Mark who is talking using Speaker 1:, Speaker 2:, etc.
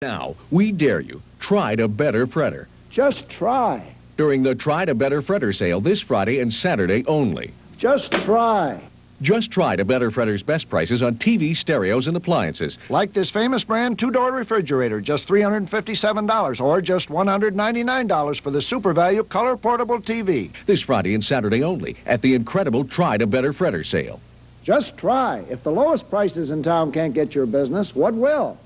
Speaker 1: Now, we dare you, try to better Fretter.
Speaker 2: Just try.
Speaker 1: During the Try to Better Fretter sale this Friday and Saturday only.
Speaker 2: Just try.
Speaker 1: Just try to better Fretter's best prices on TV, stereos, and appliances.
Speaker 2: Like this famous brand two-door refrigerator, just $357, or just $199 for the Super Value Color Portable TV.
Speaker 1: This Friday and Saturday only at the incredible Try to Better Fretter sale.
Speaker 2: Just try. If the lowest prices in town can't get your business, what will?